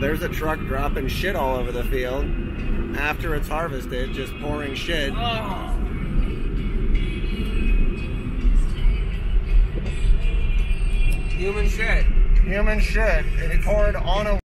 There's a truck dropping shit all over the field after it's harvested, just pouring shit. Oh. Human shit. Human shit. It poured on a